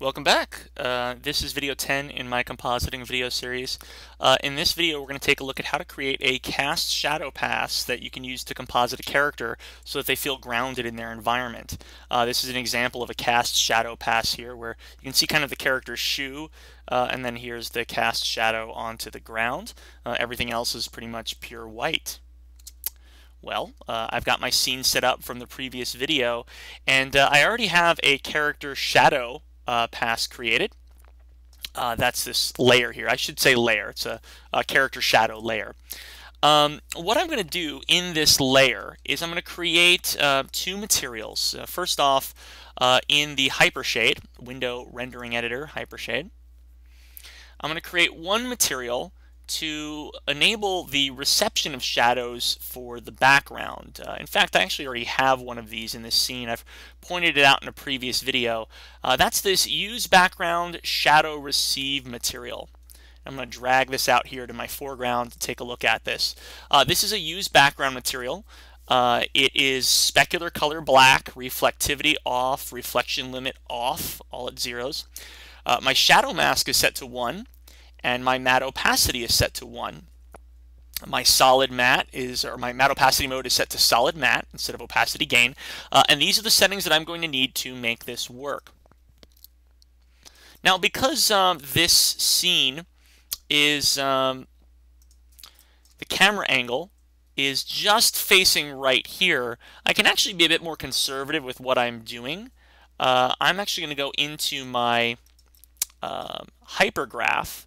Welcome back. Uh, this is video 10 in my compositing video series. Uh, in this video we're going to take a look at how to create a cast shadow pass that you can use to composite a character so that they feel grounded in their environment. Uh, this is an example of a cast shadow pass here where you can see kind of the character's shoe uh, and then here's the cast shadow onto the ground. Uh, everything else is pretty much pure white. Well, uh, I've got my scene set up from the previous video, and uh, I already have a character shadow uh, pass created. Uh, that's this layer here. I should say layer. It's a, a character shadow layer. Um, what I'm going to do in this layer is I'm going to create uh, two materials. Uh, first off, uh, in the Hypershade, window rendering editor, Hypershade, I'm going to create one material to enable the reception of shadows for the background. Uh, in fact, I actually already have one of these in this scene. I've pointed it out in a previous video. Uh, that's this use background shadow receive material. I'm going to drag this out here to my foreground to take a look at this. Uh, this is a use background material. Uh, it is specular color black, reflectivity off, reflection limit off, all at zeros. Uh, my shadow mask is set to 1 and my matte opacity is set to 1. My solid matte is, or my matte opacity mode is set to solid matte instead of opacity gain. Uh, and these are the settings that I'm going to need to make this work. Now, because um, this scene is, um, the camera angle is just facing right here, I can actually be a bit more conservative with what I'm doing. Uh, I'm actually going to go into my uh, hypergraph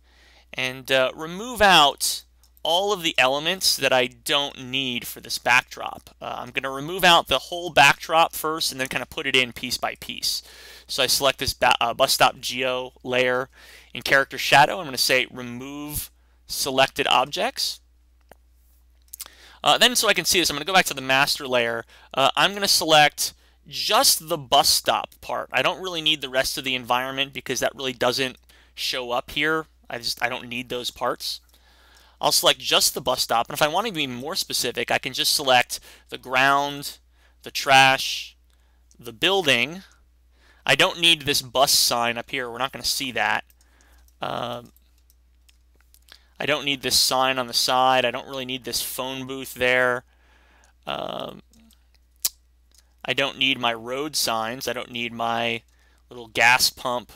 and uh, remove out all of the elements that I don't need for this backdrop. Uh, I'm going to remove out the whole backdrop first and then kind of put it in piece by piece. So I select this uh, bus stop geo layer in character shadow. I'm going to say remove selected objects. Uh, then so I can see this, I'm going to go back to the master layer. Uh, I'm going to select just the bus stop part. I don't really need the rest of the environment because that really doesn't show up here I just I don't need those parts. I'll select just the bus stop, and if I want to be more specific, I can just select the ground, the trash, the building. I don't need this bus sign up here. We're not going to see that. Um, I don't need this sign on the side. I don't really need this phone booth there. Um, I don't need my road signs. I don't need my little gas pump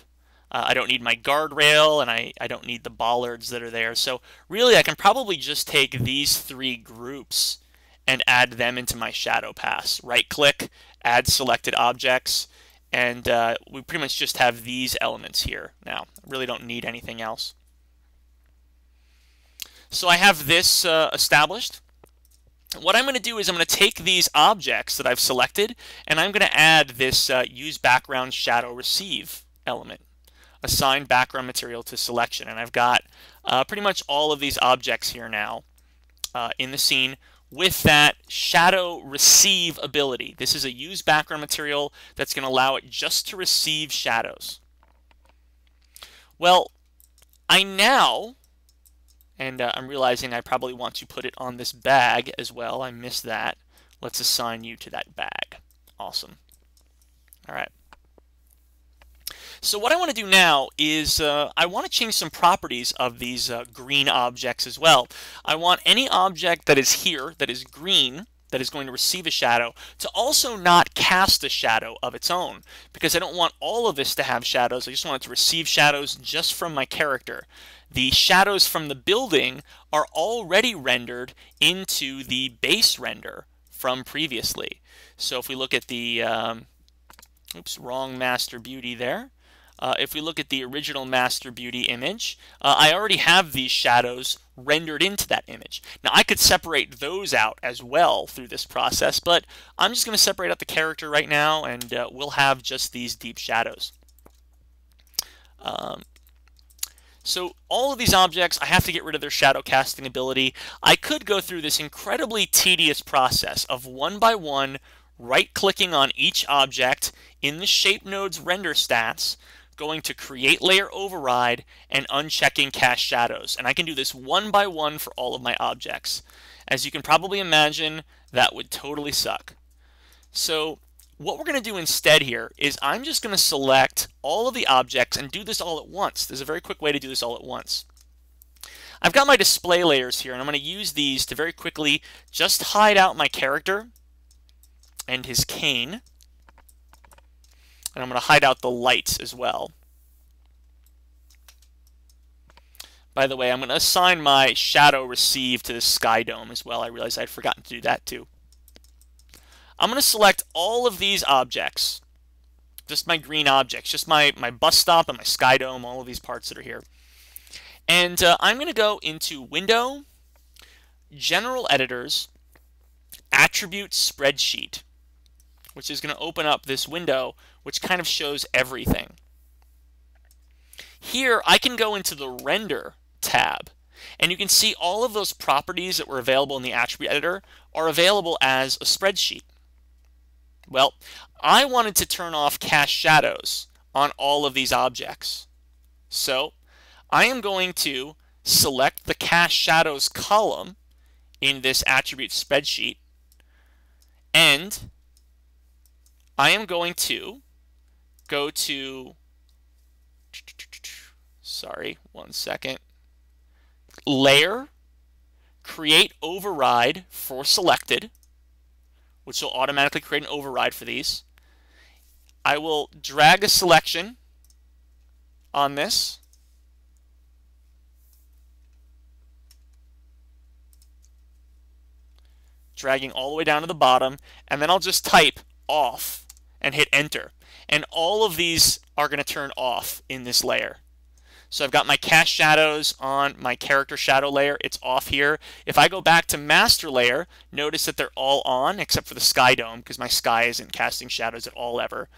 uh, I don't need my guardrail and I, I don't need the bollards that are there. So really I can probably just take these three groups and add them into my shadow pass. Right click, add selected objects, and uh, we pretty much just have these elements here now. I really don't need anything else. So I have this uh, established. What I'm going to do is I'm going to take these objects that I've selected and I'm going to add this uh, use background shadow receive element assign background material to selection. And I've got uh, pretty much all of these objects here now uh, in the scene with that shadow receive ability. This is a use background material that's going to allow it just to receive shadows. Well, I now, and uh, I'm realizing I probably want to put it on this bag as well. I missed that. Let's assign you to that bag. Awesome. All right. So what I want to do now is uh, I want to change some properties of these uh, green objects as well. I want any object that is here that is green that is going to receive a shadow to also not cast a shadow of its own because I don't want all of this to have shadows. I just want it to receive shadows just from my character. The shadows from the building are already rendered into the base render from previously. So if we look at the, um, oops, wrong master beauty there. Uh, if we look at the original Master Beauty image, uh, I already have these shadows rendered into that image. Now I could separate those out as well through this process, but I'm just going to separate out the character right now and uh, we'll have just these deep shadows. Um, so all of these objects, I have to get rid of their shadow casting ability. I could go through this incredibly tedious process of one by one right-clicking on each object in the shape node's render stats going to create layer override and unchecking cast shadows. And I can do this one by one for all of my objects. As you can probably imagine, that would totally suck. So what we're going to do instead here is I'm just going to select all of the objects and do this all at once. There's a very quick way to do this all at once. I've got my display layers here, and I'm going to use these to very quickly just hide out my character and his cane. And I'm going to hide out the lights as well. By the way, I'm going to assign my shadow receive to the sky dome as well. I realized I'd forgotten to do that too. I'm going to select all of these objects, just my green objects, just my, my bus stop and my sky dome, all of these parts that are here. And uh, I'm going to go into Window, General Editors, Attribute Spreadsheet, which is going to open up this window, which kind of shows everything. Here, I can go into the Render tab. And you can see all of those properties that were available in the attribute editor are available as a spreadsheet. Well, I wanted to turn off cast shadows on all of these objects. So I am going to select the cast shadows column in this attribute spreadsheet and I am going to go to sorry one second layer, create override for selected, which will automatically create an override for these. I will drag a selection on this. Dragging all the way down to the bottom, and then I'll just type off and hit enter. And all of these are going to turn off in this layer. So I've got my cast shadows on my character shadow layer. It's off here. If I go back to master layer, notice that they're all on except for the sky dome because my sky isn't casting shadows at all ever.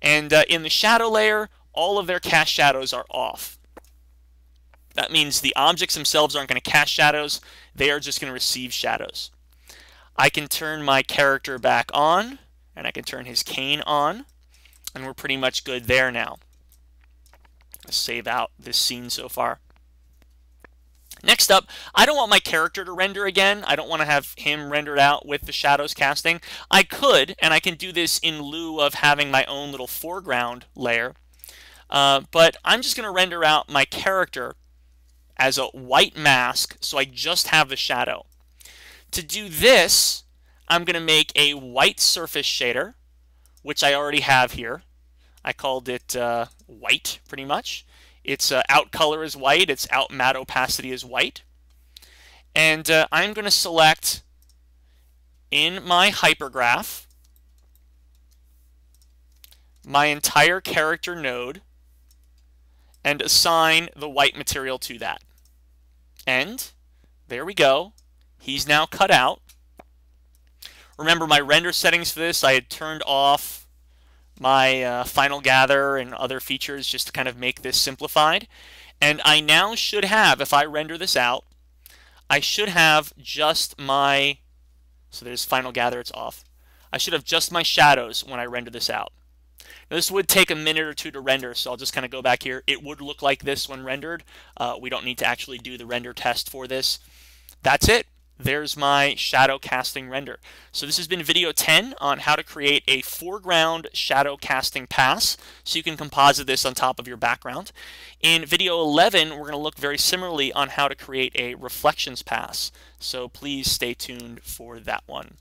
And uh, in the shadow layer, all of their cast shadows are off. That means the objects themselves aren't going to cast shadows. They are just going to receive shadows. I can turn my character back on, and I can turn his cane on, and we're pretty much good there now save out this scene so far. Next up, I don't want my character to render again. I don't want to have him rendered out with the shadows casting. I could, and I can do this in lieu of having my own little foreground layer. Uh, but I'm just going to render out my character as a white mask, so I just have the shadow. To do this, I'm going to make a white surface shader, which I already have here. I called it uh, white, pretty much. Its uh, out color is white. Its out matte opacity is white. And uh, I'm going to select in my hypergraph my entire character node and assign the white material to that. And there we go. He's now cut out. Remember my render settings for this, I had turned off my uh, final gather and other features just to kind of make this simplified. And I now should have, if I render this out, I should have just my, so there's final gather, it's off. I should have just my shadows when I render this out. Now, this would take a minute or two to render, so I'll just kind of go back here. It would look like this when rendered. Uh, we don't need to actually do the render test for this. That's it there's my shadow casting render. So this has been video 10 on how to create a foreground shadow casting pass so you can composite this on top of your background. In video 11, we're going to look very similarly on how to create a reflections pass. So please stay tuned for that one.